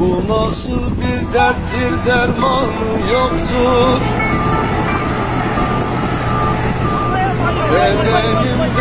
Bu nasıl bir derttir dermanı yoktur. Bedenimde değil